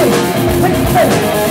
Hey, hey, hey.